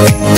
oh.